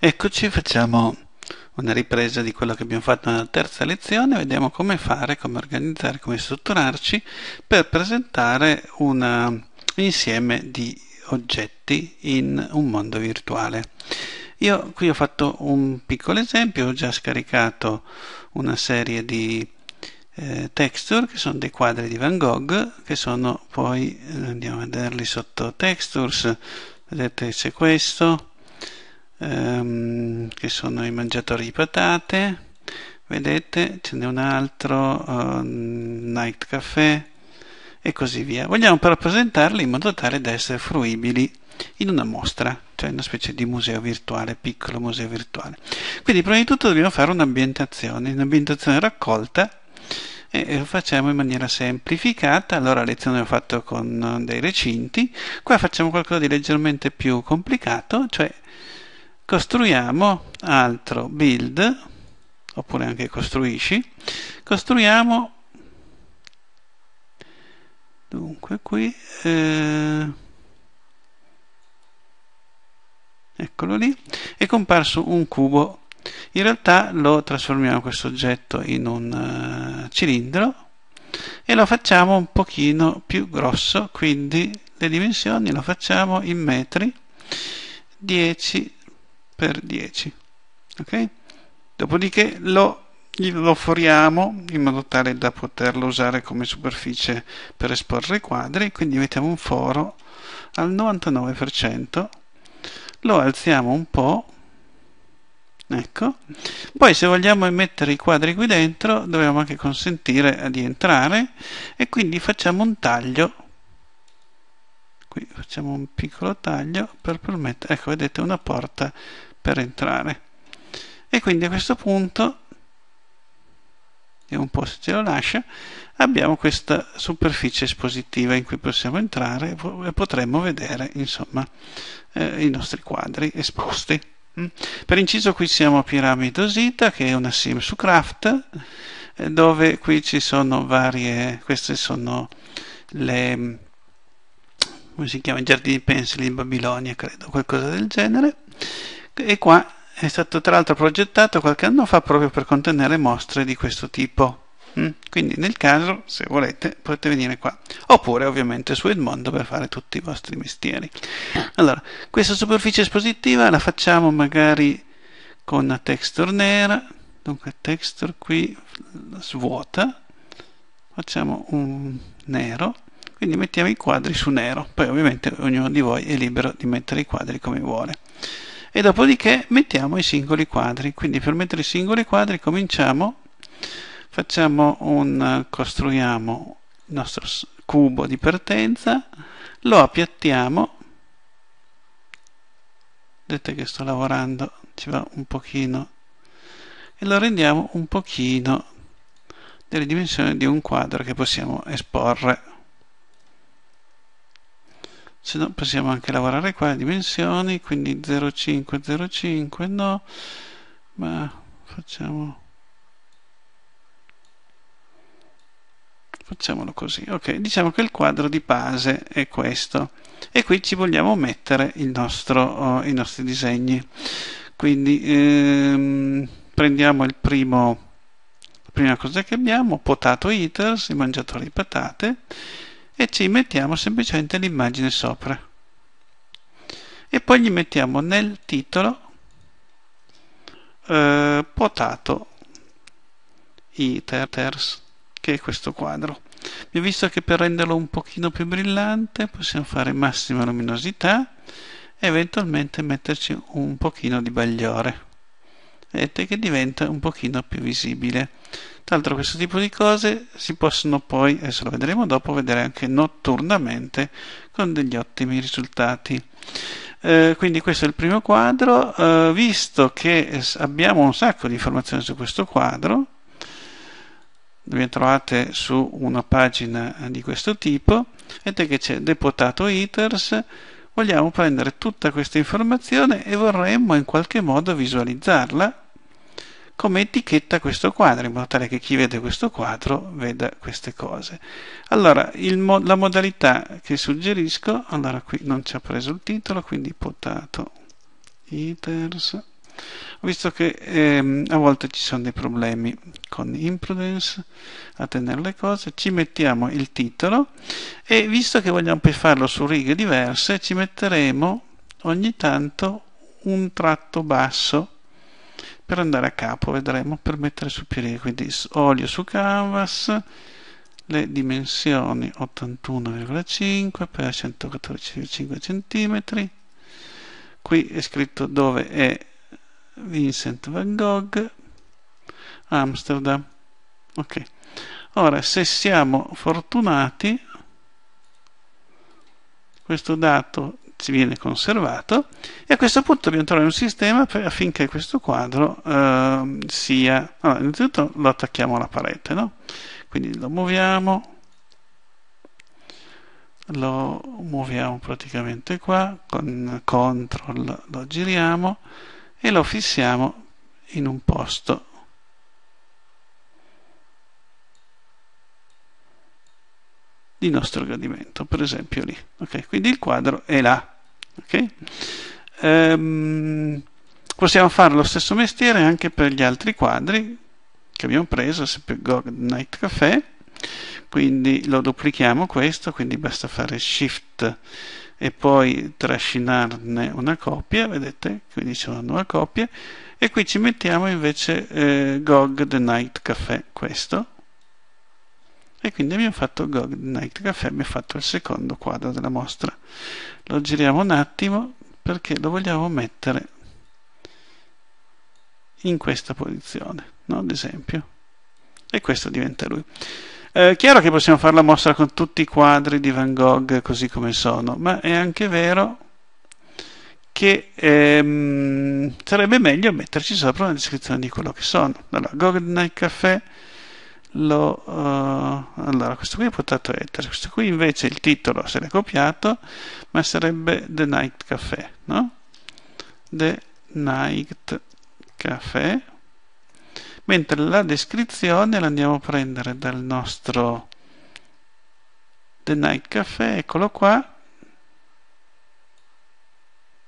Eccoci, facciamo una ripresa di quello che abbiamo fatto nella terza lezione, vediamo come fare, come organizzare, come strutturarci per presentare un insieme di oggetti in un mondo virtuale. Io qui ho fatto un piccolo esempio, ho già scaricato una serie di eh, texture che sono dei quadri di Van Gogh che sono poi, eh, andiamo a vederli sotto textures, vedete c'è questo, ehm, che sono i mangiatori di patate. Vedete ce n'è un altro uh, night caffè e così via. Vogliamo però presentarli in modo tale da essere fruibili in una mostra cioè una specie di museo virtuale piccolo museo virtuale. Quindi prima di tutto dobbiamo fare un'ambientazione un'ambientazione raccolta e lo facciamo in maniera semplificata. Allora la lezione l'ho fatto con dei recinti. Qua facciamo qualcosa di leggermente più complicato cioè costruiamo altro build oppure anche costruisci. Costruiamo dunque qui eh, eccolo lì è comparso un cubo. In realtà lo trasformiamo questo oggetto in un uh, cilindro e lo facciamo un pochino più grosso. Quindi le dimensioni lo facciamo in metri 10 per 10 ok? Dopodiché lo, lo foriamo in modo tale da poterlo usare come superficie per esporre i quadri quindi mettiamo un foro al 99% lo alziamo un po' ecco. Poi se vogliamo mettere i quadri qui dentro dobbiamo anche consentire di entrare e quindi facciamo un taglio. Qui facciamo un piccolo taglio per permettere ecco vedete una porta per entrare. E quindi a questo punto vediamo un po' se ce lo lascia abbiamo questa superficie espositiva in cui possiamo entrare e potremmo vedere insomma eh, i nostri quadri esposti. Mm. per inciso qui siamo a Piramidosita che è una sim su Craft eh, dove qui ci sono varie queste sono le come si chiama i giardini pensili in Babilonia credo qualcosa del genere e qua è stato tra l'altro progettato qualche anno fa proprio per contenere mostre di questo tipo. Mm? Quindi nel caso, se volete, potete venire qua. Oppure ovviamente su Edmondo per fare tutti i vostri mestieri. Allora, questa superficie espositiva la facciamo magari con una texture nera. Dunque texture qui svuota. Facciamo un nero. Quindi mettiamo i quadri su nero. Poi ovviamente ognuno di voi è libero di mettere i quadri come vuole e dopodiché mettiamo i singoli quadri. Quindi per mettere i singoli quadri cominciamo un costruiamo il nostro cubo di partenza lo appiattiamo. Vedete che sto lavorando ci va un pochino. E lo rendiamo un pochino delle dimensioni di un quadro che possiamo esporre se no possiamo anche lavorare qua dimensioni quindi 0,5 0,5 no. Ma facciamo facciamolo così. Ok diciamo che il quadro di base è questo. E qui ci vogliamo mettere nostro, oh, i nostri disegni. Quindi ehm, prendiamo il primo la prima cosa che abbiamo potato eaters i mangiatori di patate e ci mettiamo semplicemente l'immagine sopra. E poi gli mettiamo nel titolo eh, potato eaters che è questo quadro. Abbiamo visto che per renderlo un pochino più brillante possiamo fare massima luminosità e eventualmente metterci un pochino di bagliore vedete che diventa un pochino più visibile tra l'altro questo tipo di cose si possono poi, adesso lo vedremo dopo, vedere anche notturnamente con degli ottimi risultati. Eh, quindi questo è il primo quadro, eh, visto che abbiamo un sacco di informazioni su questo quadro, le trovate su una pagina di questo tipo, vedete che c'è Depotato Eaters, vogliamo prendere tutta questa informazione e vorremmo in qualche modo visualizzarla come etichetta questo quadro, in modo tale che chi vede questo quadro veda queste cose. Allora, mo la modalità che suggerisco, allora qui non ci ha preso il titolo, quindi potato eaters, ho visto che ehm, a volte ci sono dei problemi con Imprudence a tenere le cose, ci mettiamo il titolo e visto che vogliamo poi farlo su righe diverse, ci metteremo ogni tanto un tratto basso per andare a capo, vedremo, per mettere su più righe, quindi olio su canvas, le dimensioni 81,5 per 114,5 cm, qui è scritto dove è Vincent van Gogh Amsterdam ok ora se siamo fortunati questo dato ci viene conservato e a questo punto dobbiamo trovare un sistema per, affinché questo quadro eh, sia allora, innanzitutto lo attacchiamo alla parete no? quindi lo muoviamo lo muoviamo praticamente qua con control lo giriamo e lo fissiamo in un posto. Di nostro gradimento per esempio lì. Ok quindi il quadro è là ok? Ehm, possiamo fare lo stesso mestiere anche per gli altri quadri che abbiamo preso sempre Go Night Café quindi lo duplichiamo questo quindi basta fare shift e poi trascinarne una copia vedete? Quindi c'è una nuova copia. E qui ci mettiamo invece eh, GOG The Night Café questo. E quindi abbiamo fatto GOG The Night Café abbiamo fatto il secondo quadro della mostra. Lo giriamo un attimo perché lo vogliamo mettere in questa posizione no? ad esempio. E questo diventa lui eh, chiaro che possiamo fare la mostra con tutti i quadri di Van Gogh così come sono, ma è anche vero che ehm, sarebbe meglio metterci sopra una descrizione di quello che sono. Allora, Gogh Night Café lo, uh, allora questo qui è potato ether questo qui invece il titolo se l'è copiato ma sarebbe The Night Café no? The Night Café mentre la descrizione la andiamo a prendere dal nostro The Night Café, eccolo qua,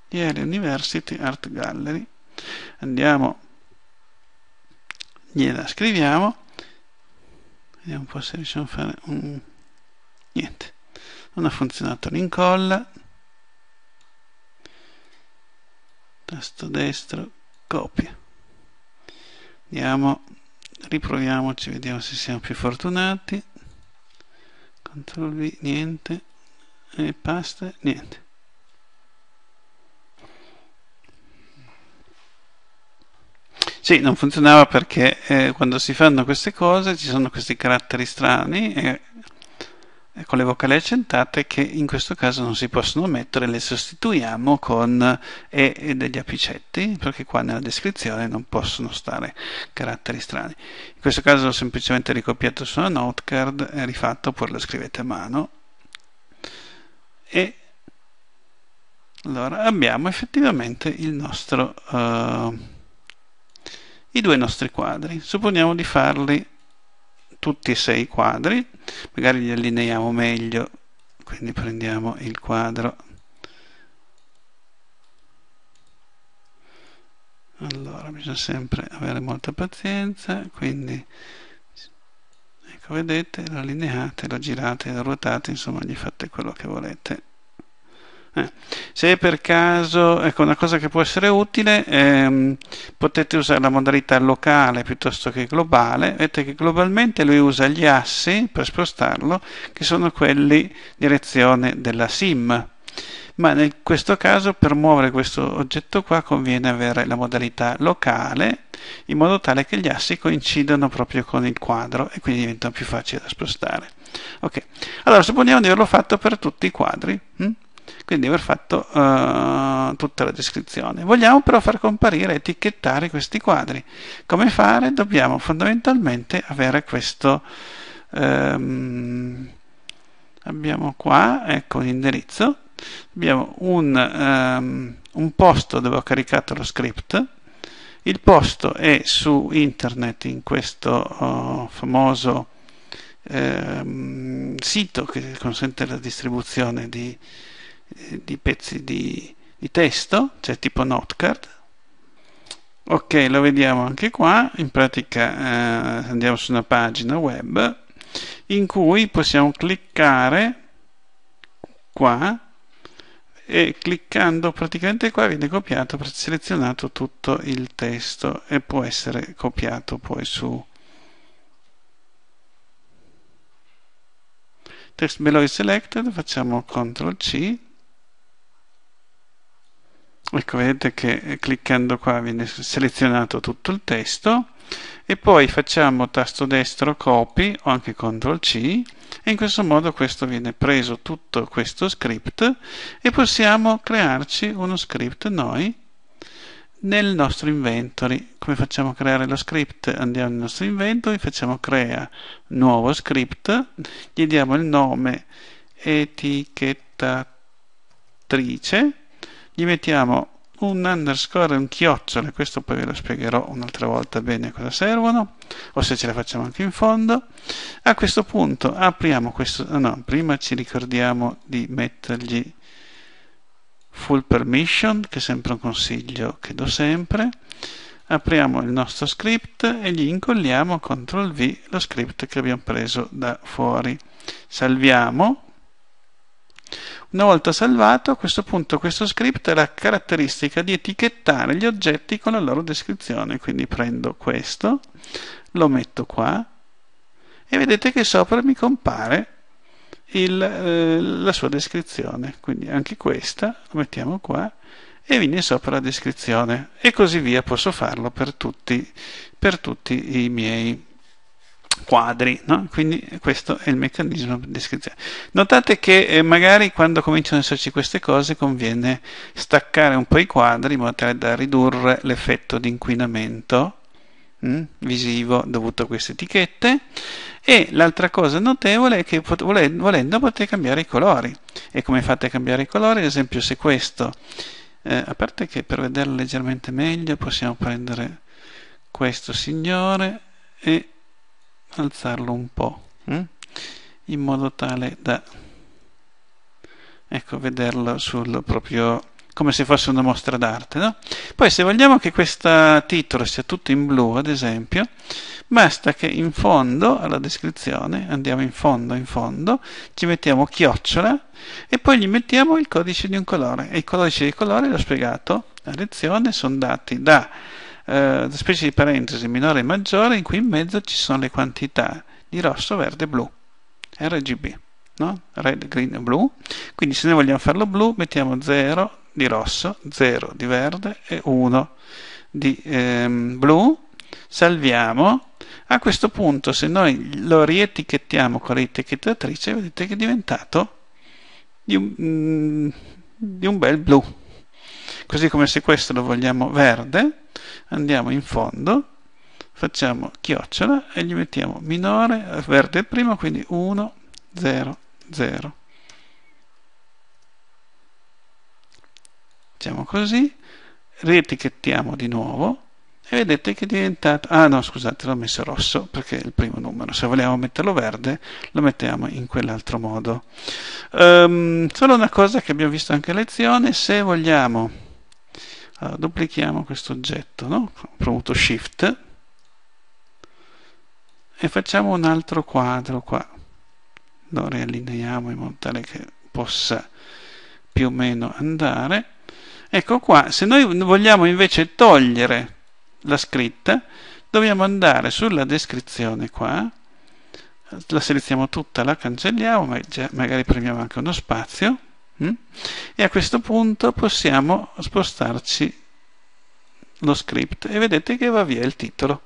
Yale University Art Gallery. Andiamo, gliela scriviamo, vediamo un po' se riusciamo a fare un... niente, non ha funzionato l'incolla, tasto destro, copia andiamo riproviamoci vediamo se siamo più fortunati. CTRL V niente. E pasta niente. Sì, non funzionava perché eh, quando si fanno queste cose ci sono questi caratteri strani e con le vocali accentate che in questo caso non si possono mettere, le sostituiamo con e, e degli apicetti, perché qua nella descrizione non possono stare caratteri strani. In questo caso l'ho semplicemente ricopiato su una note card e rifatto, poi lo scrivete a mano. E allora abbiamo effettivamente il nostro, uh, i due nostri quadri. Supponiamo di farli tutti e sei quadri, magari li allineiamo meglio, quindi prendiamo il quadro. Allora, bisogna sempre avere molta pazienza, quindi ecco, vedete, lo allineate, lo girate, lo ruotate, insomma, gli fate quello che volete. Eh. Se per caso, ecco una cosa che può essere utile, ehm, potete usare la modalità locale piuttosto che globale. Vedete che globalmente lui usa gli assi per spostarlo, che sono quelli direzione della sim. Ma in questo caso per muovere questo oggetto qua conviene avere la modalità locale in modo tale che gli assi coincidano proprio con il quadro e quindi diventano più facili da spostare. Ok, allora supponiamo di averlo fatto per tutti i quadri. Hm? Quindi aver fatto uh, tutta la descrizione. Vogliamo però far comparire, etichettare questi quadri. Come fare? Dobbiamo fondamentalmente avere questo. Um, abbiamo qua, ecco l'indirizzo, abbiamo un, um, un posto dove ho caricato lo script. Il posto è su internet in questo uh, famoso ehm, sito che consente la distribuzione di, di pezzi di, di testo, cioè tipo notecard. ok lo vediamo anche qua. In pratica eh, andiamo su una pagina web in cui possiamo cliccare qua e cliccando praticamente qua viene copiato selezionato tutto il testo e può essere copiato poi su. Text below selected facciamo CTRL C ecco vedete che eh, cliccando qua viene selezionato tutto il testo e poi facciamo tasto destro copy o anche CTRL C e in questo modo questo viene preso tutto questo script e possiamo crearci uno script noi nel nostro inventory. Come facciamo a creare lo script? Andiamo nel nostro inventory facciamo crea nuovo script gli diamo il nome etichettatrice gli mettiamo un underscore e un chiocciola, questo poi ve lo spiegherò un'altra volta bene cosa servono, o se ce la facciamo anche in fondo. A questo punto apriamo questo, no, prima ci ricordiamo di mettergli full permission, che è sempre un consiglio che do sempre. Apriamo il nostro script e gli incolliamo CTRL V lo script che abbiamo preso da fuori. Salviamo una volta salvato, a questo punto questo script ha la caratteristica di etichettare gli oggetti con la loro descrizione. Quindi prendo questo, lo metto qua e vedete che sopra mi compare il, eh, la sua descrizione. Quindi anche questa lo mettiamo qua e viene sopra la descrizione e così via posso farlo per tutti, per tutti i miei quadri, no? quindi questo è il meccanismo di descrizione. Notate che eh, magari quando cominciano ad esserci queste cose conviene staccare un po' i quadri in modo tale da ridurre l'effetto di inquinamento mh, visivo dovuto a queste etichette e l'altra cosa notevole è che volendo potete cambiare i colori e come fate a cambiare i colori? Ad esempio se questo, eh, a parte che per vederlo leggermente meglio possiamo prendere questo signore e alzarlo un po' hm? in modo tale da ecco vederlo sul proprio come se fosse una mostra d'arte no? poi se vogliamo che questo titolo sia tutto in blu ad esempio basta che in fondo alla descrizione andiamo in fondo in fondo ci mettiamo chiocciola e poi gli mettiamo il codice di un colore e il codice di colore l'ho spiegato a lezione sono dati da eh, specie di parentesi minore e maggiore in cui in mezzo ci sono le quantità di rosso, verde e blu, RGB, no? red, green e blu. Quindi se noi vogliamo farlo blu mettiamo 0 di rosso, 0 di verde e 1 di ehm, blu, salviamo. A questo punto se noi lo rietichettiamo con l'etichettatrice vedete che è diventato di un, mm, di un bel blu. Così come se questo lo vogliamo verde, andiamo in fondo facciamo chiocciola e gli mettiamo minore verde primo quindi 1 0 0 facciamo così rietichettiamo di nuovo e vedete che è diventato ah no scusate l'ho messo rosso perché è il primo numero se vogliamo metterlo verde lo mettiamo in quell'altro modo. Um, solo una cosa che abbiamo visto anche a lezione se vogliamo allora, duplichiamo questo oggetto, no? premuto Shift e facciamo un altro quadro qua. Lo riallineiamo in modo tale che possa più o meno andare. Ecco qua, se noi vogliamo invece togliere la scritta, dobbiamo andare sulla descrizione qua, la selezioniamo tutta, la cancelliamo, magari premiamo anche uno spazio? E a questo punto possiamo spostarci lo script e vedete che va via il titolo.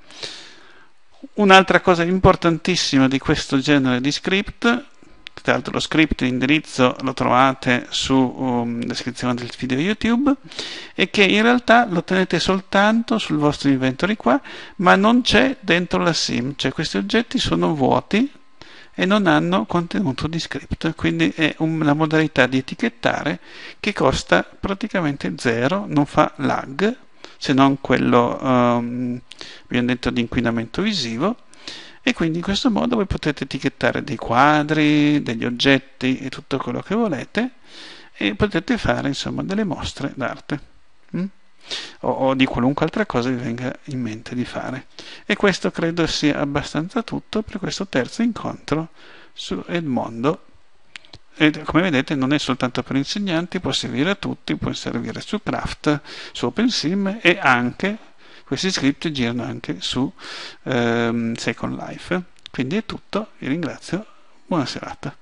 Un'altra cosa importantissima di questo genere di script, tra l'altro lo script l'indirizzo lo trovate sulla um, descrizione del video YouTube, è che in realtà lo tenete soltanto sul vostro inventory qua, ma non c'è dentro la sim, cioè questi oggetti sono vuoti, e non hanno contenuto di script, quindi è una modalità di etichettare che costa praticamente zero, non fa lag, se non quello um, detto di inquinamento visivo e quindi in questo modo voi potete etichettare dei quadri, degli oggetti e tutto quello che volete e potete fare insomma delle mostre d'arte. O, o di qualunque altra cosa vi venga in mente di fare. E questo credo sia abbastanza tutto per questo terzo incontro su Edmondo. E come vedete non è soltanto per insegnanti, può servire a tutti, può servire su Craft, su OpenSim e anche questi script girano anche su ehm, Second Life. Quindi è tutto, vi ringrazio, buona serata.